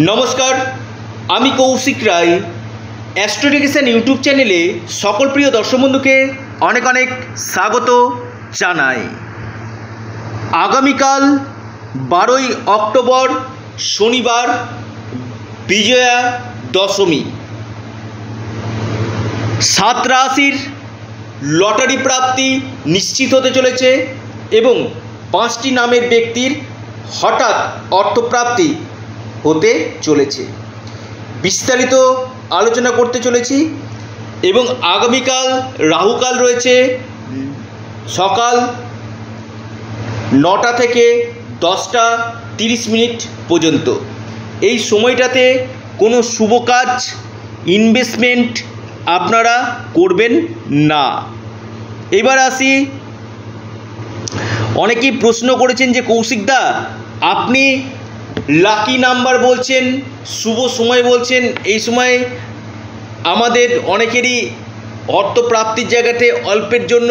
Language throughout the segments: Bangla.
নমস্কার, আমি কৌশিক রায়। অ্যাস্ট্রোডিকেশন ইউটিউব চ্যানেলে সকল প্রিয় দর্শক বন্ধুকে অনেক অনেক স্বাগত জানাই। আগামীকাল বারোই অক্টোবর, শনিবার, বিজয়া দশমী। সাত রাশির লটারি প্রাপ্তি নিশ্চিত হতে চলেছে এবং পাঁচটি নামের ব্যক্তির হঠাৎ অর্থপ্রাপ্তি হতে চলেছে। বিস্তারিত আলোচনা করতে চলেছি এবং আগামীকাল, রাহুকাল রয়েছে। সকাল নটা থেকে দশটা তিরিশ মিনিট পর্যন্ত। এই সময়টাতে কোনো শুভ কাজ ইনভেস্টমেন্ট আপনারা করবেন না। এবার আসি, অনেকেই প্রশ্ন করেছেন যে কৌশিকদা আপনি লাকি নাম্বার বলছেন, শুভ সময় বলছেন। এই সময় আমাদের অনেকেরই অর্থপ্রাপ্তির জায়গাতে অল্পের জন্য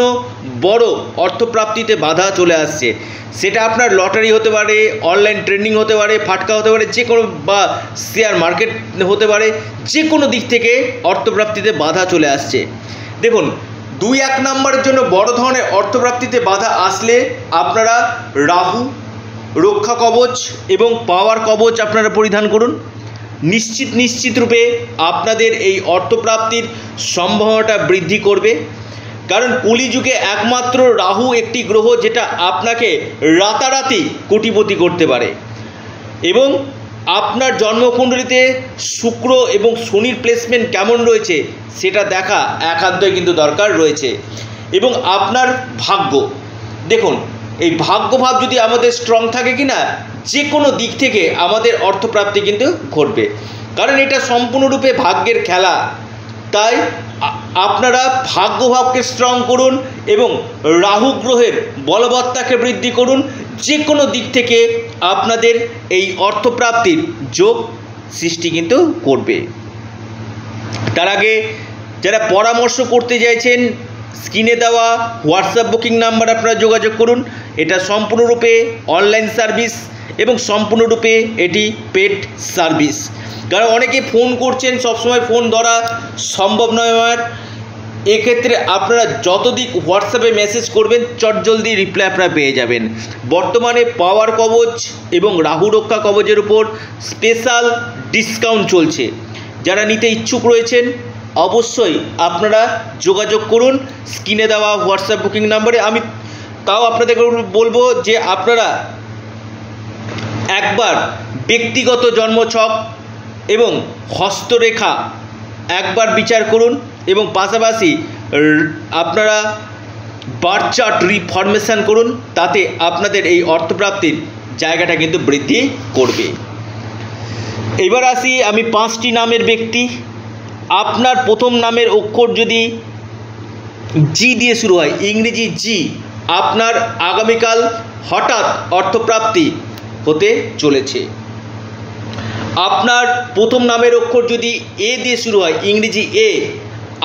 বড় অর্থপ্রাপ্তিতে বাধা চলে আসছে। সেটা আপনার লটারি হতে পারে অনলাইন ট্রেন্ডিং হতে পারে, ফাটকা হতে পারে, যে কোনো বা শেয়ার মার্কেট হতে পারে, যে কোনো দিক থেকে অর্থপ্রাপ্তিতে বাধা চলে আসছে। দেখুন, দুই এক নম্বরের জন্য বড় ধরনের অর্থপ্রাপ্তিতে বাধা আসলে আপনারা রাহু রক্ষা কবচ এবং পাওয়ার কবচ আপনারা পরিধান করুন। নিশ্চিত নিশ্চিত রূপে আপনাদের এই অর্থপ্রাপ্তির সম্ভাবনাটা বৃদ্ধি করবে। কারণ কলিযুগে একমাত্র রাহু একটি গ্রহ যেটা আপনাকে রাতারাতি কোটিপতি করতে পারে। এবং আপনার জন্মকুণ্ডলিতে শুক্র এবং শনির প্লেসমেন্ট কেমন রয়েছে সেটা দেখা একান্তই কিন্তু দরকার রয়েছে। এবং আপনার ভাগ্য। দেখুন এই ভাগ্যভাব যদি আমাদের স্ট্রং থাকে কি না যে কোনো দিক থেকে আমাদের অর্থপ্রাপ্তি কিন্তু ঘটবে। কারণ এটা সম্পূর্ণরূপে ভাগ্যের খেলা। তাই আপনারা ভাগ্যভাবকে স্ট্রং করুন এবং রাহু গ্রহের বলবত্তাকে বৃদ্ধি করুন। যে কোনো দিক থেকে আপনাদের এই অর্থপ্রাপ্তির যোগ সৃষ্টি কিন্তু করবে। তার আগে যারা পরামর্শ করতে চাইছেন স্ক্রিনে দেওয়া হোয়াটসঅ্যাপ বুকিং নাম্বার আপনারা যোগাযোগ করুন। এটা সম্পূর্ণরূপে অনলাইন সার্ভিস এবং সম্পূর্ণরূপে এটি পেড সার্ভিস। কারণ অনেকে ফোন করছেন, সবসময় ফোন ধরা সম্ভব নয় আমার। এক্ষেত্রে আপনারা যত দিক হোয়াটসঅ্যাপে মেসেজ করবেন চটজলদি রিপ্লাই আপনারা পেয়ে যাবেন। বর্তমানে পাওয়ার কবচ এবং রাহু রক্ষা কবচের উপর স্পেশাল ডিসকাউন্ট চলছে। যারা নিতে ইচ্ছুক রয়েছেন অবশ্যই আপনারা যোগাযোগ করুন, স্ক্রিনে দেওয়া হোয়াটসঅ্যাপ বুকিং নাম্বারে। আমি তাও আপনাদের বলব যে আপনারা একবার ব্যক্তিগত জন্মছক এবং হস্তরেখা একবার বিচার করুন এবং পাশাপাশি আপনারা বার্থ চার্ট রিফরমেশান করুন, তাতে আপনাদের এই অর্থপ্রাপ্তির জায়গাটা কিন্তু বৃদ্ধি করবে। এবার আসি আমি পাঁচটি নামের ব্যক্তি। আপনার প্রথম নামের অক্ষর যদি জি দিয়ে শুরু হয়, ইংরেজি জি আপনার আগামীকাল হঠাৎ অর্থপ্রাপ্তি হতে চলেছে। আপনার প্রথম নামের অক্ষর যদি এ দিয়ে শুরু হয়, ইংরেজি এ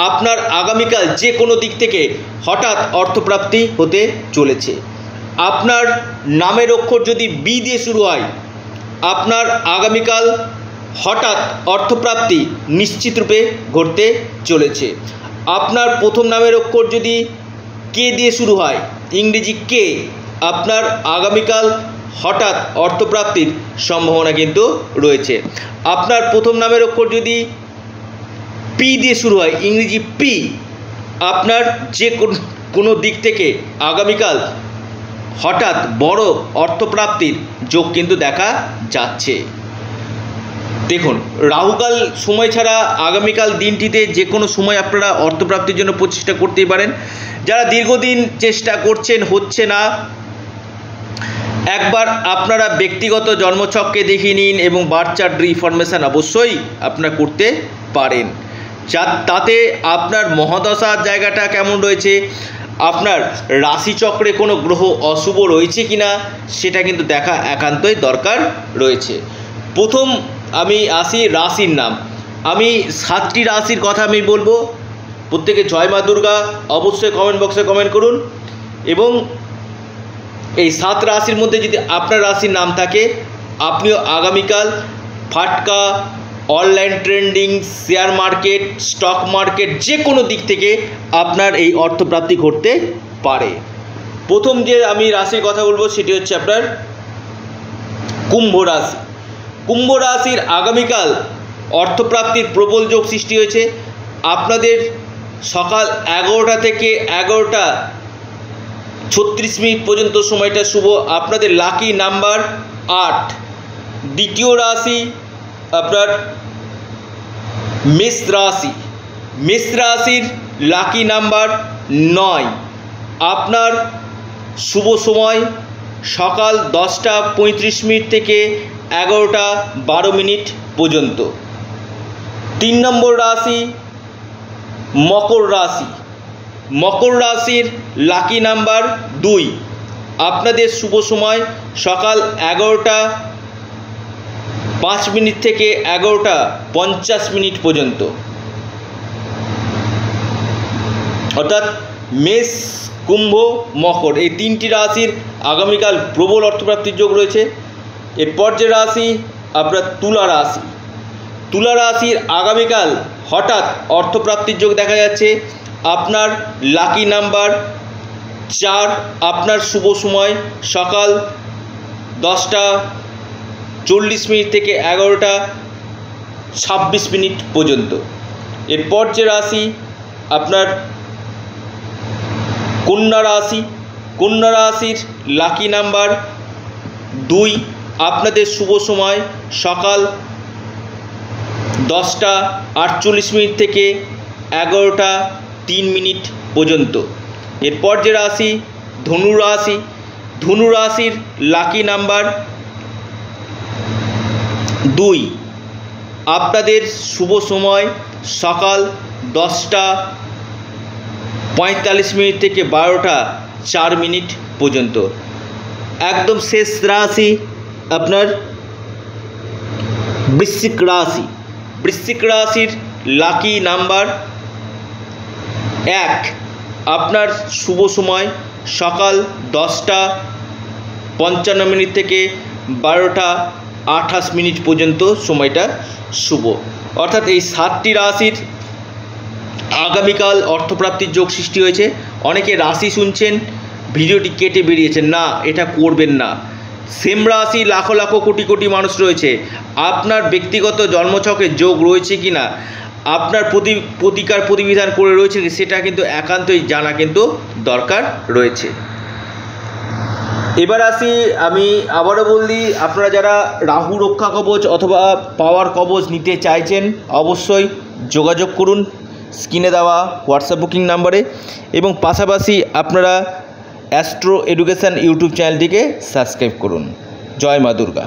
আপনার আগামীকাল যে কোনো দিক থেকে হঠাৎ অর্থপ্রাপ্তি হতে চলেছে। আপনার নামের অক্ষর যদি বি দিয়ে শুরু হয়, আপনার আগামীকাল হঠাৎ অর্থপ্রাপ্তি নিশ্চিত রূপে ঘটতে চলেছে। আপনার প্রথম নামের অক্ষর যদি কে দিয়ে শুরু হয়, ইংরেজি কে, আপনার আগামীকাল হঠাৎ অর্থপ্রাপ্তির সম্ভাবনা কিন্তু রয়েছে। আপনার প্রথম নামের অক্ষর যদি পি দিয়ে শুরু হয়, ইংরেজি পি আপনার যে কোনো দিক থেকে আগামীকাল হঠাৎ বড় অর্থপ্রাপ্তির যোগ কিন্তু দেখা যাচ্ছে। দেখুন, রাহুকাল সময় ছাড়া আগামীকাল দিনটিতে যে কোনো সময় আপনারা অর্থপ্রাপ্তির জন্য প্রচেষ্টা করতেই পারেন। যারা দীর্ঘদিন চেষ্টা করছেন, হচ্ছে না, একবার আপনারা ব্যক্তিগত জন্মছককে দেখিয়ে নিন এবং বার্চার রিফরমেশান অবশ্যই আপনারা করতে পারেন। যা, তাতে আপনার মহাদশার জায়গাটা কেমন রয়েছে, আপনার রাশিচক্রে কোনো গ্রহ অশুভ রয়েছে কি না সেটা কিন্তু দেখা একান্তই দরকার রয়েছে। প্রথম আমি আসি রাশির নাম। আমি সাতটি রাশির কথা আমি বলব। প্রত্যেকে জয় মা দুর্গা, অবশ্যই কমেন্ট বক্সে কমেন্ট করুন। এবং এই সাত রাশির মধ্যে যদি আপনার রাশির নাম থাকে, আপনিও আগামীকাল ফাটকা online trending share market stock market যে কোনো দিক থেকে আপনার এই অর্থপ্রাপ্তি ঘটতে পারে। প্রথম যে আমি রাশির কথা বলব, সেটি হচ্ছে আপনার কুম্ভ রাশি। কুম্ভ রাশির আগামীকাল অর্থপ্রাপ্তির প্রবল যোগ সৃষ্টি হয়েছে। আপনাদের সকাল এগারোটা থেকে এগারোটা ছত্রিশ মিনিট পর্যন্ত সময়টা শুভ। আপনাদের লাকি নাম্বার আট। দ্বিতীয় রাশি আপনার মেষ রাশি। মেষ রাশির লাকি নাম্বার নয়। আপনার শুভ সময় সকাল দশটা পঁয়ত্রিশ মিনিট থেকে এগারোটা বারো মিনিট পর্যন্ত। তিন নম্বর রাশি, মকর রাশি। মকর রাশির লাকি নাম্বার দুই। আপনাদের শুভ সময় সকাল এগারোটা পাঁচ মিনিট থেকে এগারোটা পঞ্চাশ মিনিট পর্যন্ত। অর্থাৎ মেষ, কুম্ভ, মকর এই তিনটি রাশির আগামীকাল প্রবল অর্থপ্রাপ্তির যোগ রয়েছে। এরপর যে রাশি, আপনার তুলা রাশি। তুলা রাশির আগামীকাল হঠাৎ অর্থপ্রাপ্তির যোগ দেখা যাচ্ছে। আপনার লাকি নাম্বার চার, আপনার শুভ সময় সকাল দশটা চল্লিশ মিনিট থেকে এগারোটা ছাব্বিশ মিনিট পর্যন্ত। এরপর যে রাশি, আপনার কন্যা রাশি। কন্যা রাশির লাকি নাম্বার দুই আপনাদের শুভ সময়। সকাল দশটা আটচল্লিশ মিনিট থেকে এগারোটা তিন মিনিট পর্যন্ত। এরপর যে রাশি, ধনু রাশি। ধনু রাশির লাকি নাম্বার দুই। আপনাদের শুভ সময় সকাল দশটা পঁয়তাল্লিশ মিনিট থেকে বারোটা চার মিনিট পর্যন্ত। একদম শেষ রাশি। আপনার বৃশ্চিক রাশি। বৃশ্চিক রাশির লাকি নাম্বার এক। আপনার শুভ সময় সকাল দশটা পঞ্চান্ন মিনিট থেকে বারোটা আঠাশ মিনিট পর্যন্ত সময়টা শুভ। অর্থাৎ এই সাতটি রাশির আগামীকাল অর্থপ্রাপ্তির যোগ সৃষ্টি হয়েছে। অনেকে রাশি শুনছেন, ভিডিওটি কেটে বেরিয়েছেন। না, এটা করবেন না। সেম রাশি, লাখো লাখো কোটি কোটি মানুষ রয়েছে। আপনার ব্যক্তিগত জন্মছকে যোগ রয়েছে কি না আপনার প্রতি, প্রতিকার প্রতিবিধান করে রয়েছে সেটা কিন্তু একান্তই জানা কিন্তু দরকার রয়েছে। এবার আসি, আমি আবারও বললি, আপনারা যারা রাহু রক্ষা কবচ অথবা পাওয়ার কবচ নিতে চাইছেন, অবশ্যই যোগাযোগ করুন। স্ক্রিনে দেওয়া হোয়াটসঅ্যাপ বুকিং নাম্বারে। এবং পাশাপাশি আপনারা অ্যাস্ট্রো এডুকেশান ইউটিউব চ্যানেলটিকে সাবস্ক্রাইব করুন। জয় মা দুর্গা।